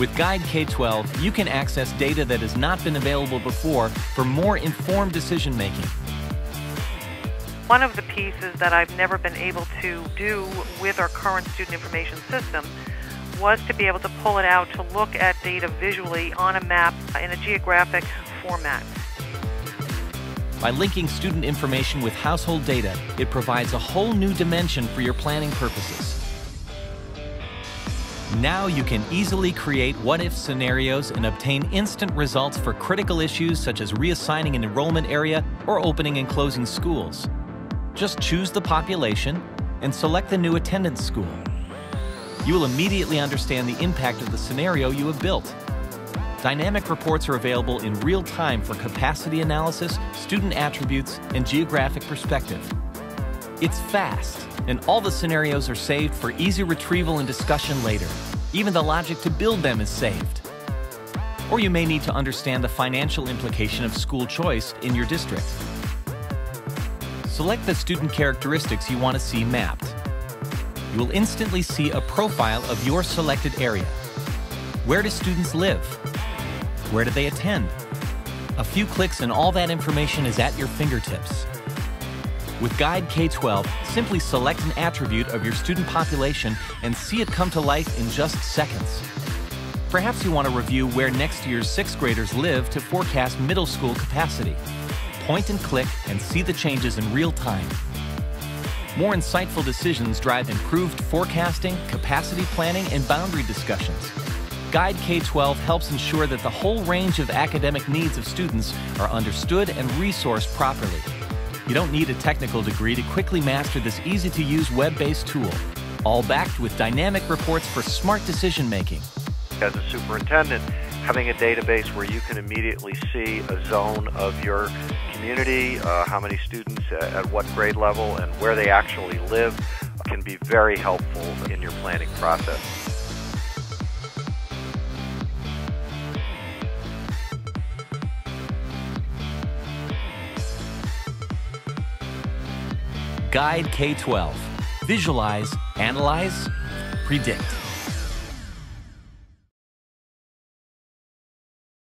With Guide K-12, you can access data that has not been available before for more informed decision making. One of the pieces that I've never been able to do with our current student information system was to be able to pull it out to look at data visually on a map in a geographic format. By linking student information with household data, it provides a whole new dimension for your planning purposes. Now you can easily create what-if scenarios and obtain instant results for critical issues such as reassigning an enrollment area or opening and closing schools. Just choose the population and select the new attendance school. You will immediately understand the impact of the scenario you have built. Dynamic reports are available in real time for capacity analysis, student attributes, and geographic perspective. It's fast, and all the scenarios are saved for easy retrieval and discussion later. Even the logic to build them is saved. Or you may need to understand the financial implication of school choice in your district. Select the student characteristics you want to see mapped. You will instantly see a profile of your selected area. Where do students live? Where do they attend? A few clicks and all that information is at your fingertips. With Guide K-12, simply select an attribute of your student population and see it come to life in just seconds. Perhaps you want to review where next year's sixth graders live to forecast middle school capacity. Point and click and see the changes in real time. More insightful decisions drive improved forecasting, capacity planning, and boundary discussions. Guide K-12 helps ensure that the whole range of academic needs of students are understood and resourced properly. You don't need a technical degree to quickly master this easy-to-use web-based tool, all backed with dynamic reports for smart decision-making. As a superintendent, having a database where you can immediately see a zone of your community, uh, how many students at what grade level, and where they actually live can be very helpful in your planning process. Guide K-12. Visualize, analyze, predict.